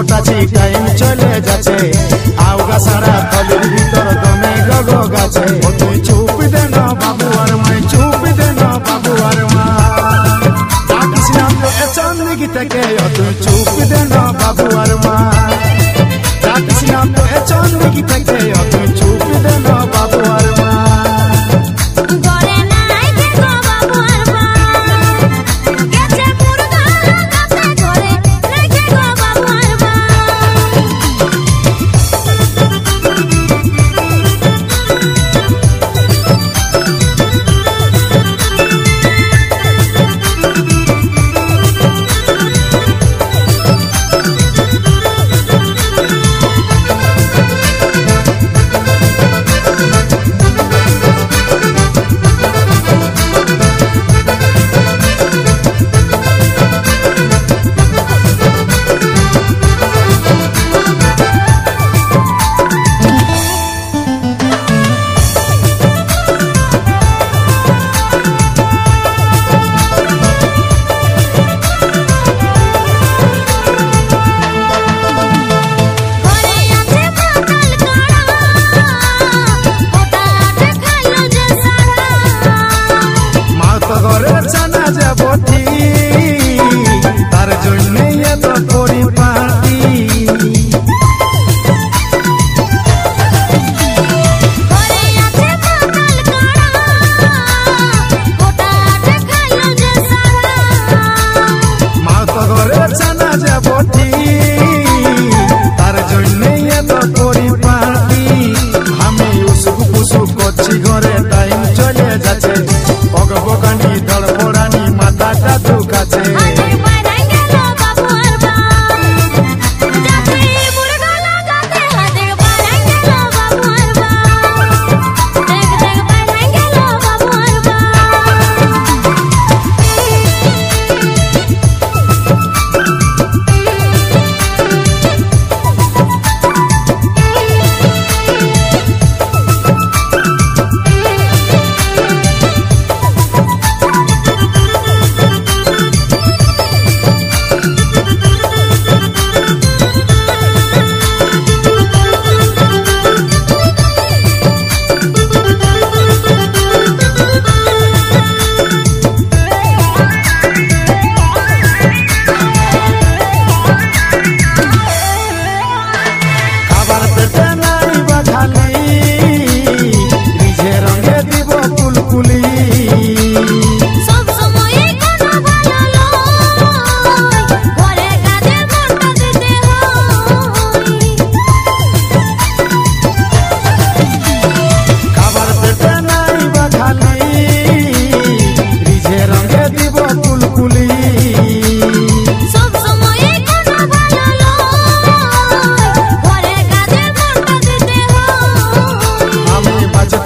ফোটাছি time চলে যাচ্ছে। আওগা সারা ফলের ভিতর দমে গগ গাছে তুই চুপ দে না বাবু আর মাই চুপ দে না বাবু আর মা। ডাকিস না তো এ চান্দিগি থেকে তুই চুপ দে না বাবু আর Santa I Ai,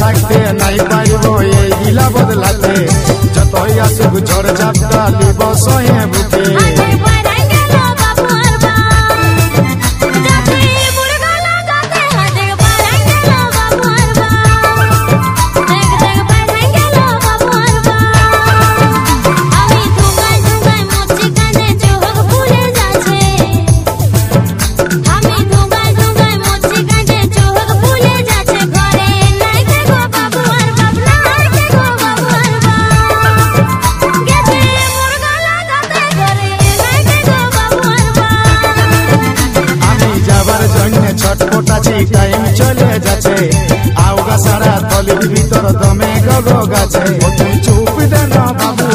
ताके नाई पाइबो ए गिला बदलाते। जतय आसु झड़ जात्रा लिबो सोहे बुके চলে যাচ্ছে। আওগা সারা তলির ভিতর দমে গগ গাছে। চুপ দেন বাবু।